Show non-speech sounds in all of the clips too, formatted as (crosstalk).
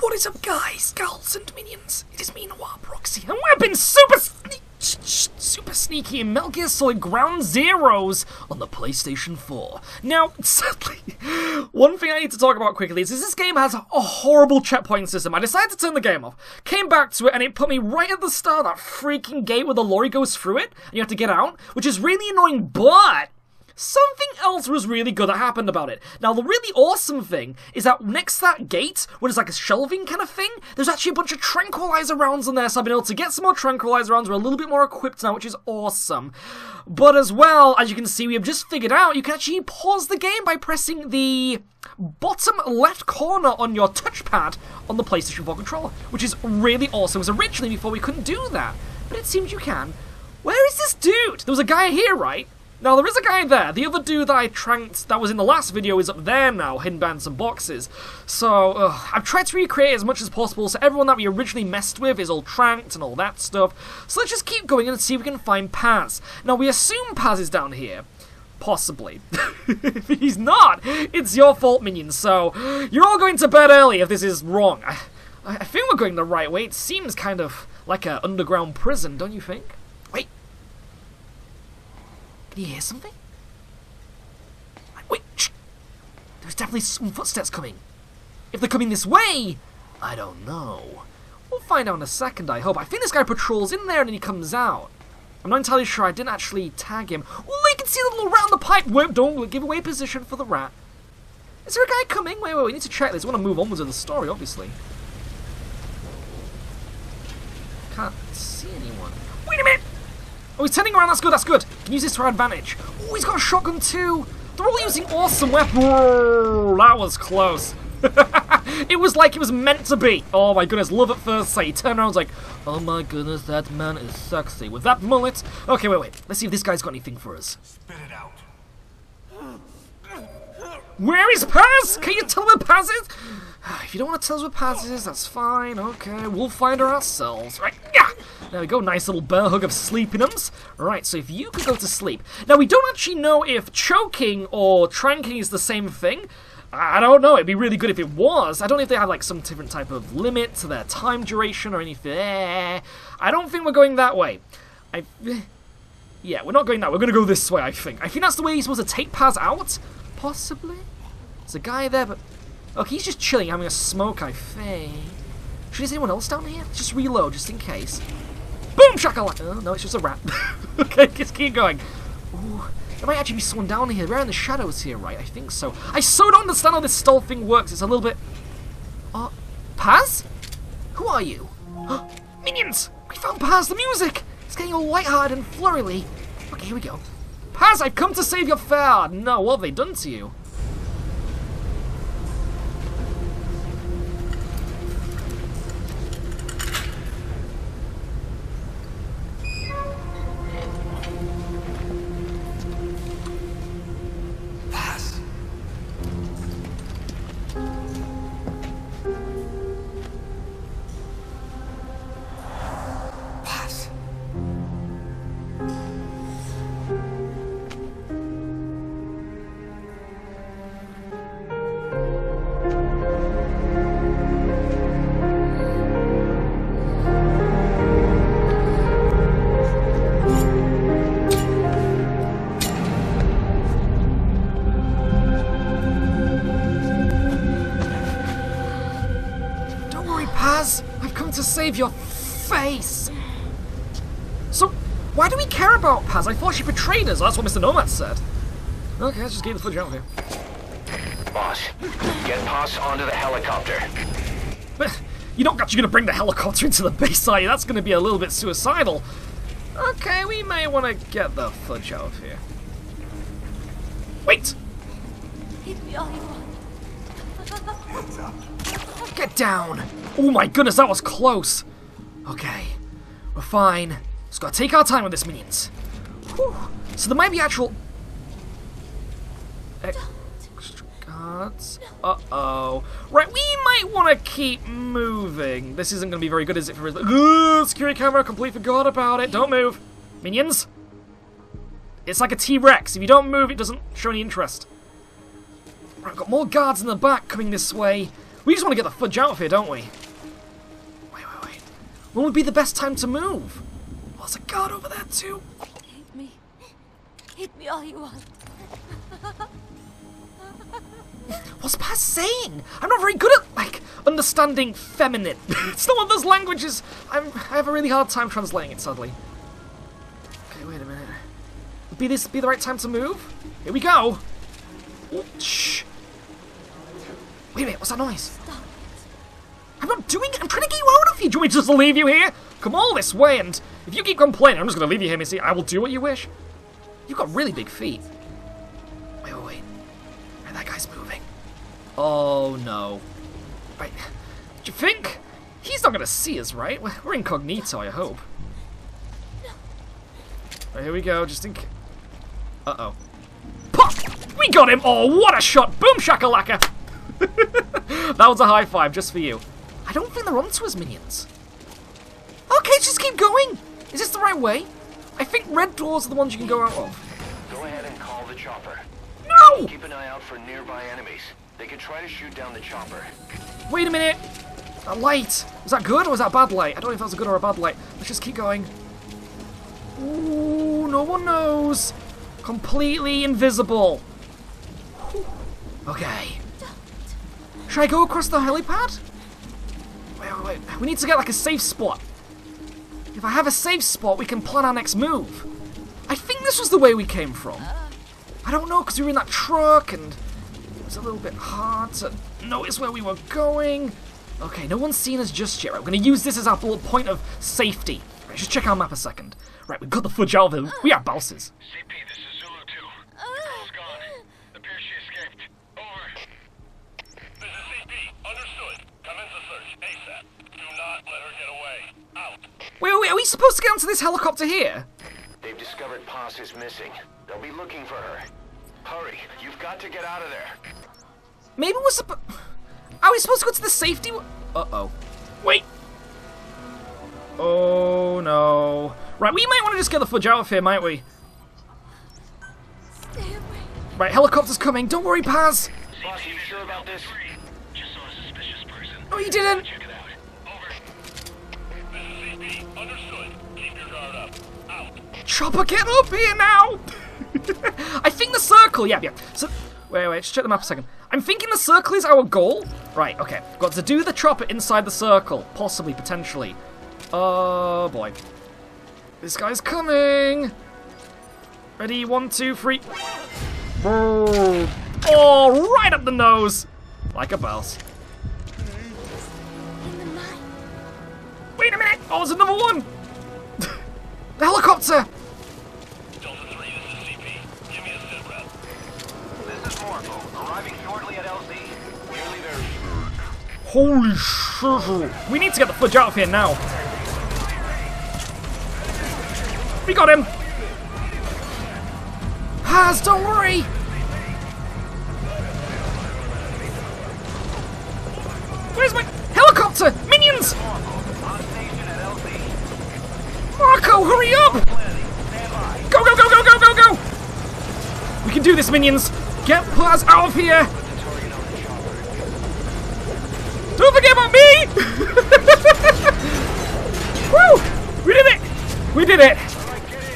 What is up, guys, girls, and minions? It is me, Noir Proxy, and we've been super sne- sh- sh- super sneaky in Metal Gear Solid Ground Zeroes on the PlayStation 4. Now, (laughs) sadly, one thing I need to talk about quickly is, is this game has a horrible checkpoint system. I decided to turn the game off, came back to it, and it put me right at the start of that freaking gate where the lorry goes through it, and you have to get out, which is really annoying, but Something else was really good that happened about it. Now, the really awesome thing is that next to that gate, where there's like a shelving kind of thing, there's actually a bunch of tranquilizer rounds in there, so I've been able to get some more tranquilizer rounds. We're a little bit more equipped now, which is awesome. But as well, as you can see, we have just figured out you can actually pause the game by pressing the bottom left corner on your touchpad on the PlayStation 4 controller, which is really awesome. Because originally, before, we couldn't do that, but it seems you can. Where is this dude? There was a guy here, right? Now, there is a guy there. The other dude that I tranked that was in the last video is up there now, hidden behind some boxes. So, uh, I've tried to recreate as much as possible, so everyone that we originally messed with is all tranked and all that stuff. So let's just keep going and see if we can find Paz. Now, we assume Paz is down here. Possibly. if (laughs) he's not, it's your fault, minions, so you're all going to bed early if this is wrong. I, I think we're going the right way. It seems kind of like an underground prison, don't you think? Can you hear something? Wait, shh. There's definitely some footsteps coming. If they're coming this way, I don't know. We'll find out in a second, I hope. I think this guy patrols in there and then he comes out. I'm not entirely sure. I didn't actually tag him. Oh, you can see the little on the pipe. Wait, don't give away position for the rat. Is there a guy coming? Wait, wait, we need to check this. We want to move onwards with the story, obviously. Can't see anyone. Wait a minute! Oh, he's turning around. That's good. That's good. Can use this to our advantage. Oh, he's got a shotgun too. They're all using awesome weapons. That was close. (laughs) it was like it was meant to be. Oh my goodness, love at first sight. He turned around and was like, oh my goodness, that man is sexy. With that mullet. Okay, wait, wait. Let's see if this guy's got anything for us. Spit it out. Where is Paz? Can you tell where Paz is? (sighs) If you don't want to tell us where Paz is, that's fine. Okay, we'll find her ourselves. Right. There we go. Nice little bear hug of sleepinums. Right, so if you could go to sleep. Now, we don't actually know if choking or tranking is the same thing. I don't know. It'd be really good if it was. I don't know if they have like some different type of limit to their time duration or anything. I don't think we're going that way. I. (sighs) Yeah, we're not going that. way. We're going to go this way. I think. I think that's the way he's supposed to take Paz out. Possibly. There's a guy there, but okay, he's just chilling, having a smoke. I think. Should there's anyone else down here? Just reload, just in case. Boom, shakalaka. Oh, no, it's just a rat. (laughs) okay, just keep going. Ooh, there might actually be someone down here. We're in the shadows here, right? I think so. I so don't understand how this stall thing works. It's a little bit. Uh, Paz? Who are you? Minions! We found Paz, the music! It's getting all lighthearted and flurrily. Okay, here we go. Paz, I've come to save your fare! No, what have they done to you? Paz. I've come to save your face. So, why do we care about Paz? I thought she betrayed us. That's what Mr. Nomad said. Okay, let's just get the footage out of here. Boss, get Paz onto the helicopter. But you're not actually going to bring the helicopter into the base, are you? That's going to be a little bit suicidal. Okay, we may want to get the fudge out of here. Wait! Heads up. Get down! Oh my goodness, that was close! Okay, we're fine. Just gotta take our time with this, minions. Whew. So there might be actual... Extra guards. Uh-oh. Right, we might want to keep moving. This isn't going to be very good, is it, for security camera, completely forgot about it. Don't move. Minions? It's like a T-Rex. If you don't move, it doesn't show any interest. Right, I've got more guards in the back coming this way. We just want to get the fudge out of here, don't we? When would be the best time to move? Oh, there's a guard over there too. Hit me. Hit me all you want. What's Paz saying? I'm not very good at, like, understanding feminine. (laughs) it's not one of those languages. I'm, I have a really hard time translating it, sadly. Okay, wait a minute. Would be this be the right time to move? Here we go. Shh. Wait a minute, what's that noise? I'm not doing it. I'm trying to get you out of here. Do you want me just leave you here? Come all this way, and if you keep complaining, I'm just going to leave you here, Missy. I will do what you wish. You've got really big feet. Wait, wait, wait. Right, that guy's moving. Oh, no. Right. Do you think? He's not going to see us, right? We're incognito, I hope. Right, here we go, just think. Uh-oh. Pop! We got him! Oh, what a shot! Boom shakalaka! (laughs) that was a high five just for you. I don't think they're onto us, minions. Okay, just keep going. Is this the right way? I think red doors are the ones you can go out of. Go ahead and call the chopper. No! Keep an eye out for nearby enemies. They can try to shoot down the chopper. Wait a minute. That light. Was that good or was that a bad light? I don't know if that was a good or a bad light. Let's just keep going. Ooh, no one knows. Completely invisible. Okay. Should I go across the helipad? We need to get like a safe spot. If I have a safe spot, we can plan our next move. I think this was the way we came from. I don't know, because we were in that truck and it was a little bit hard to notice where we were going. Okay, no one's seen us just yet. Right, we're going to use this as our little point of safety. Right, just check our map a second. Right, we've got the fudge out of it. We are bouses. CP, this is Zulu 2. Girl's gone. Appears she escaped. Over. This is CP. Understood. Commence the search ASAP. Do not let her get away. Out. Wait, wait, wait, are we supposed to get onto this helicopter here? They've discovered Paz is missing. They'll be looking for her. Hurry, you've got to get out of there. Maybe we're supposed... Are we supposed to go to the safety... Uh-oh. Wait. Oh, no. Right, we might want to just get the fudge out of here, might we? Stay away. Right, helicopter's coming. Don't worry, Paz. Boss, are you sure about this? Just saw a suspicious person. No, you didn't. Chopper, get up here now! (laughs) I think the circle, yeah, yeah. So, wait, wait, just check the map a second. I'm thinking the circle is our goal. Right, okay. Got to do the chopper inside the circle. Possibly, potentially. Oh, boy. This guy's coming! Ready, one, two, three. Oh, right up the nose! Like a boss. Wait a minute! Oh, there's another one! (laughs) the helicopter! Delta 3, this is CP. Give me a sit rep. This is Morpho, arriving shortly at LZ. Nearly there. Holy shit! We need to get the fudge out of here now. We got him! Paz, don't worry! Hurry up! Go, go, go, go, go, go, go! We can do this, minions! Get Paz out of here! Don't forget about me! (laughs) Woo! We did it! We did it!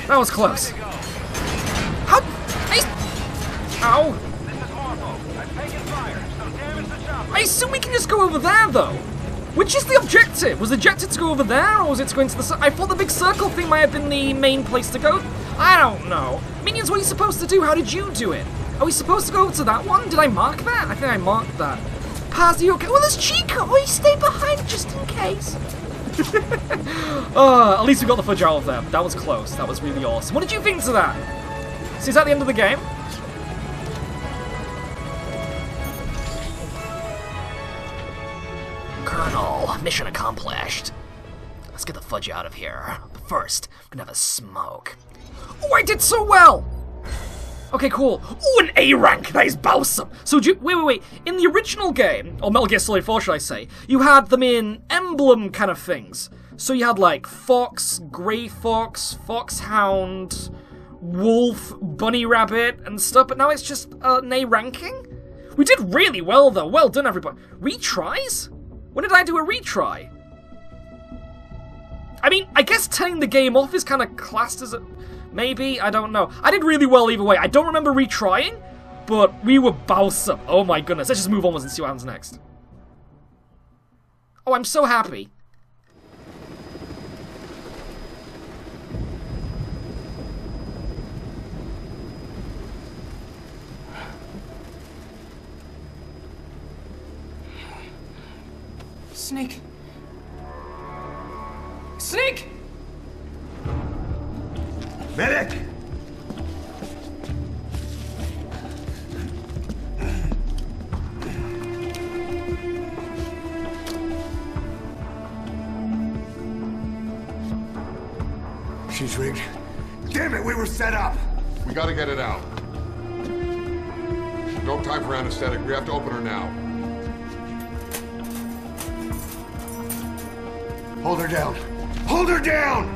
That was close. How? I, ow! I assume we can just go over there, though. Which is the objective? Was the objective to go over there, or was it to go into the... I thought the big circle thing might have been the main place to go. I don't know. Minions, what are you supposed to do? How did you do it? Are we supposed to go to that one? Did I mark that? I think I marked that. Paz, are you okay? Well, there's Chico. Oh, he stayed behind just in case. (laughs) Uh, at least we got the fudge of there. That was close. That was really awesome. What did you think to that? So is that the end of the game? Fudge out of here. But first, we're gonna have a smoke. Oh, I did so well! Okay, cool. Ooh, an A rank. That is balsam. So, you, wait, wait, wait. In the original game, or Metal Gear Solid 4, should I say, you had them in emblem kind of things. So you had like Fox, Grey Fox, Foxhound, wolf, bunny rabbit, and stuff, but now it's just uh, nay ranking? We did really well though. Well done, everybody. Retries? When did I do a retry? I mean, I guess turning the game off is kind of classed as a. Maybe? I don't know. I did really well either way. I don't remember retrying, but we were bowsome. Oh my goodness. Let's just move onwards and see what happens next. Oh, I'm so happy. Snake. Snake! Medic! She's rigged. Damn it, we were set up! We gotta get it out. No time for anesthetic. We have to open her now. Hold her down. Hold her down!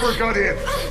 Her gun in.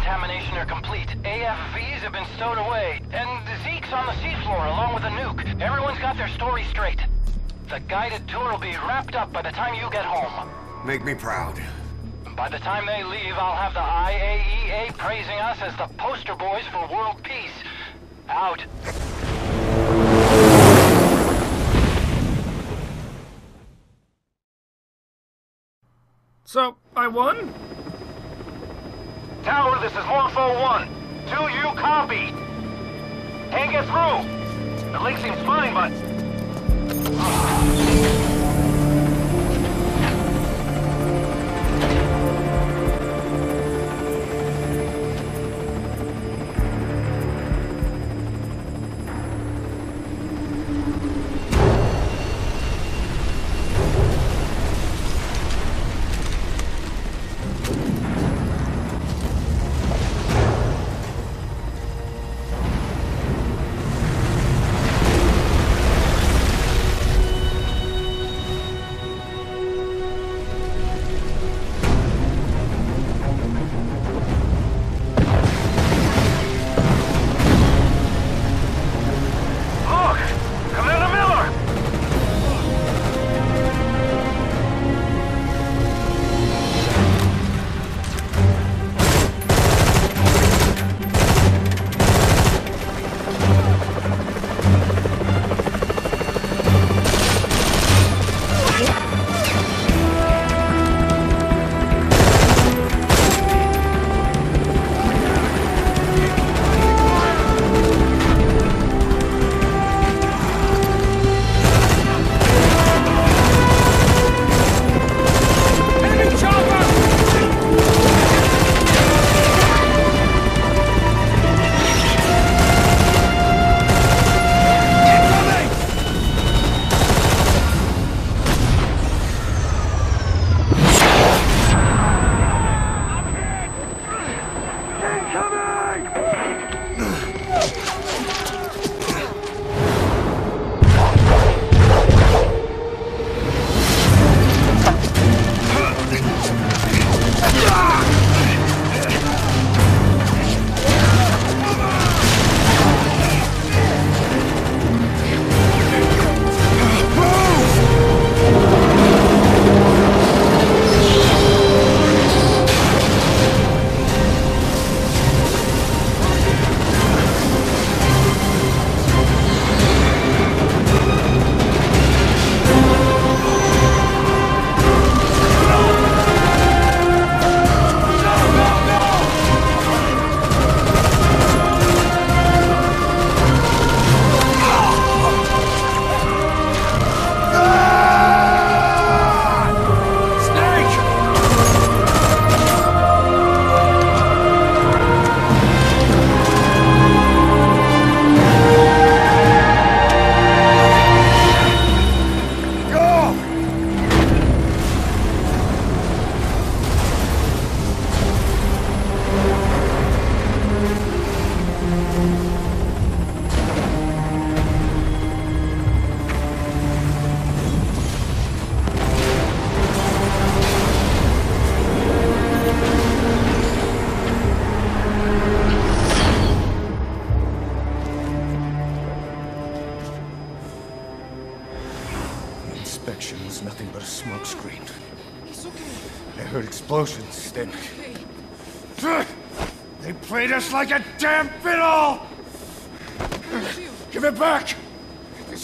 Decontamination are complete. AFVs have been stowed away, and Zeke's on the seafloor along with a nuke. Everyone's got their story straight. The guided tour will be wrapped up by the time you get home. Make me proud. By the time they leave, I'll have the IAEA praising us as the poster boys for world peace. Out. So, I won? Tower, this is Morpho 1. Do you copy? Can't get through. The link seems fine, but...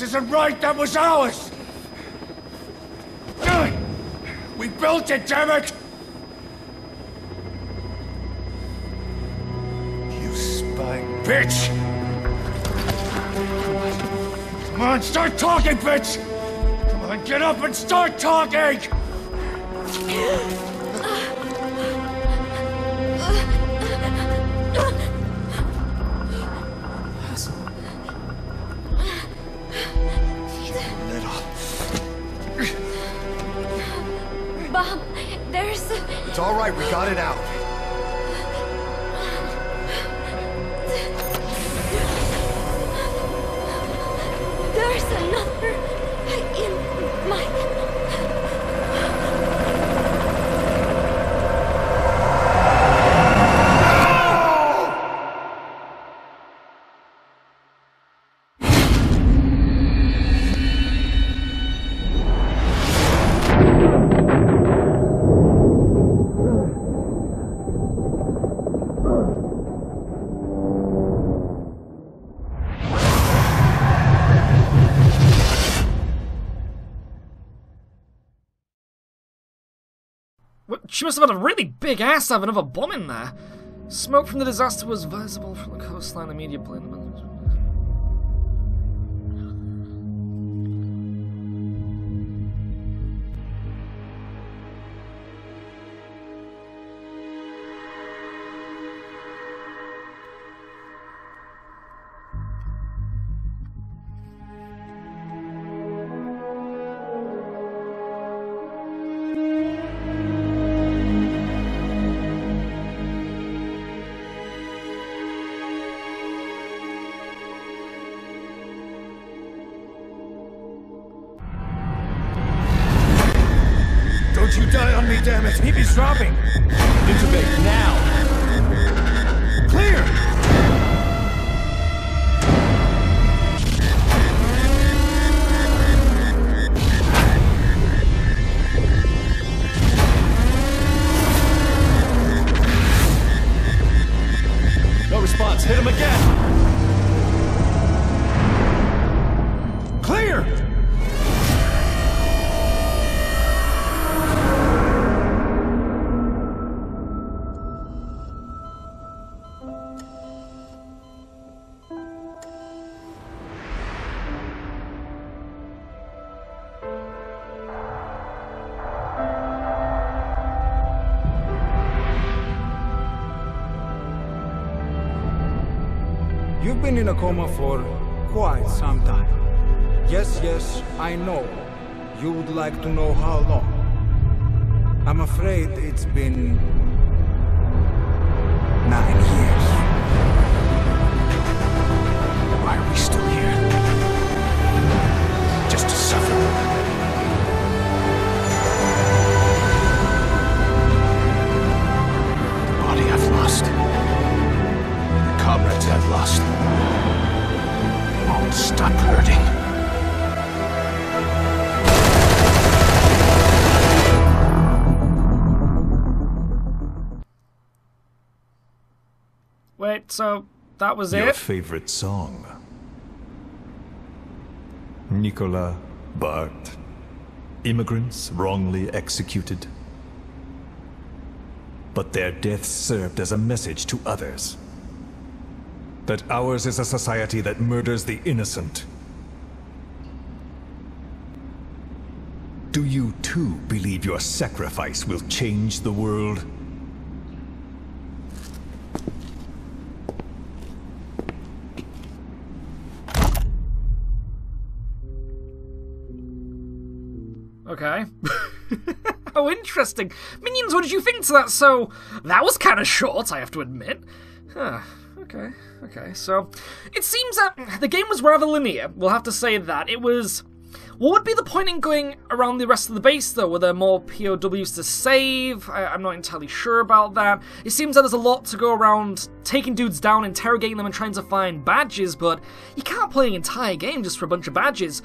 isn't right, that was ours! We built it, damn it! You spy bitch! Come on, start talking, bitch! Come on, get up and start talking! It's all right, we got it out. She must have had a really big ass to have another bomb in there. Smoke from the disaster was visible from the coastline immediately. Been in a coma for quite some time. Yes, yes, I know. You would like to know how long. I'm afraid it's been... so that was Your it? favorite song. Nicola Bart. Immigrants wrongly executed. But their deaths served as a message to others. That ours is a society that murders the innocent. Do you too believe your sacrifice will change the world? Okay. (laughs) oh, interesting. Minions, what did you think to that? So, that was kind of short, I have to admit. Huh. Okay, okay. So it seems that the game was rather linear. We'll have to say that it was. What would be the point in going around the rest of the base, though? Were there more POWs to save? I, am not entirely sure about that. It seems that there's a lot to go around taking dudes down, interrogating them, and trying to find badges, but you can't play an entire game just for a bunch of badges.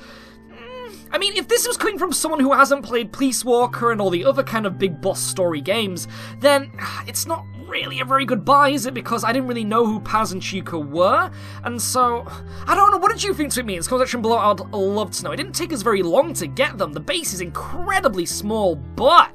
I mean, if this was coming from someone who hasn't played Peace Walker and all the other kind of big boss story games, then (sighs) it's not really a very good buy, is it? Because I didn't really know who Paz and Chico were, and so (sighs) I don't know. What did you think to me? In comment section below, I'd love to know. It didn't take us very long to get them. The base is incredibly small, but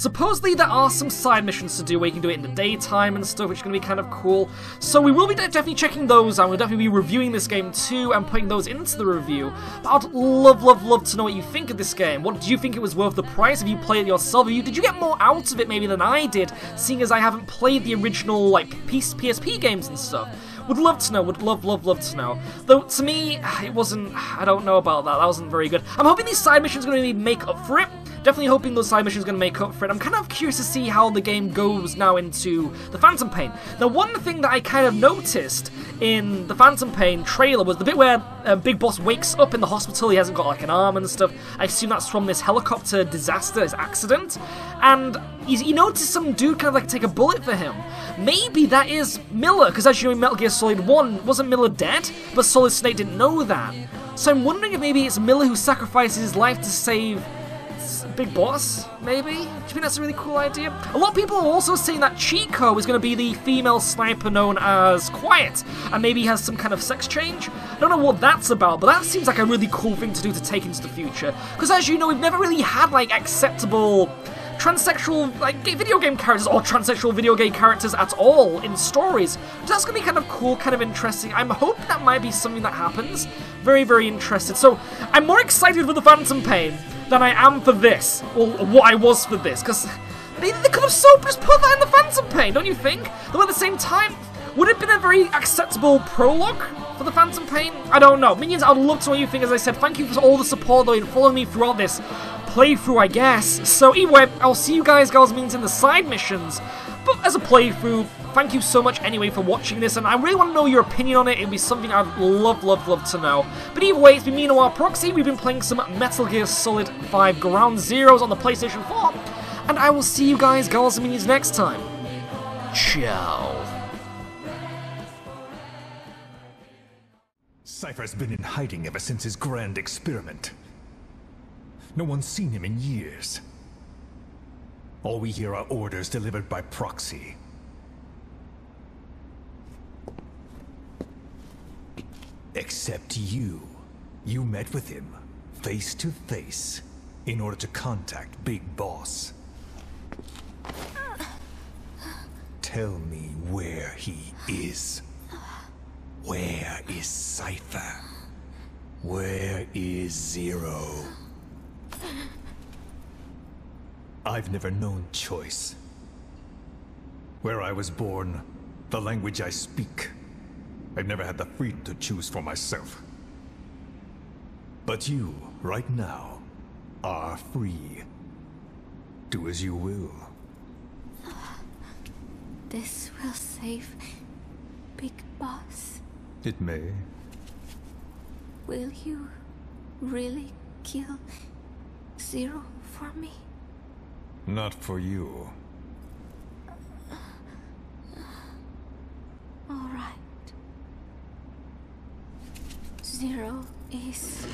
Supposedly there are some side missions to do where you can do it in the daytime and stuff, which is going to be kind of cool. So we will be definitely checking those out. We'll definitely be reviewing this game too and putting those into the review. But I'd love, love, love to know what you think of this game. What do you think it was worth the price? Have you played it yourself? You, did you get more out of it maybe than I did, seeing as I haven't played the original like PSP games and stuff? Would love to know, would love, love, love to know. Though, to me, (sighs) it wasn't, (sighs) I don't know about that, that wasn't very good. I'm hoping these side missions are going to make up for it, Definitely hoping those side missions are going to make up for it. I'm kind of curious to see how the game goes now into the Phantom Pain. Now, one thing that I kind of noticed in the Phantom Pain trailer was the bit where uh, Big Boss wakes up in the hospital. He hasn't got like an arm and stuff. I assume that's from this helicopter disaster, this accident. And he noticed some dude kind of like take a bullet for him. Maybe that is Miller, because as you know in Metal Gear Solid 1, wasn't Miller dead? But Solid Snake didn't know that. So I'm wondering if maybe it's Miller who sacrifices his life to save Big Boss, maybe? Do you think that's a really cool idea? A lot of people are also saying that Chico is going to be the female sniper known as Quiet, and maybe has some kind of sex change. I don't know what that's about, but that seems like a really cool thing to do to take into the future. Because as you know, we've never really had, like, acceptable transsexual like video game characters or transsexual video game characters at all in stories. So that's gonna be kind of cool, kind of interesting. I'm hoping that might be something that happens. Very, very interested. So I'm more excited for the Phantom Pain than I am for this, or what I was for this, because they, they could have so just put that in the Phantom Pain, don't you think? Though at the same time, would it have been a very acceptable prologue for the Phantom Pain? I don't know. Minions, I'd love to know what you think. As I said, thank you for all the support, though, and following me throughout this playthrough, I guess. So anyway, I'll see you guys, girls, means in the side missions. As a playthrough, thank you so much anyway for watching this, and I really want to know your opinion on it. It'd be something I'd love, love, love to know. But either way, it's been me, Noir Proxy. We've been playing some Metal Gear Solid 5 Ground Zeroes on the PlayStation 4, and I will see you guys, girls and minions, next time. Ciao. Cypher's been in hiding ever since his grand experiment. No one's seen him in years. All we hear are orders delivered by proxy. Except you. You met with him, face to face, in order to contact Big Boss. Tell me where he is. Where is Cypher? Where is Zero? I've never known choice. Where I was born, the language I speak, I've never had the freedom to choose for myself. But you, right now, are free. Do as you will. This will save Big Boss. It may. Will you really kill Zero for me? Not for you. All right. Zero is